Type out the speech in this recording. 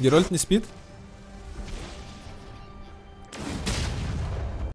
Герольд не спит?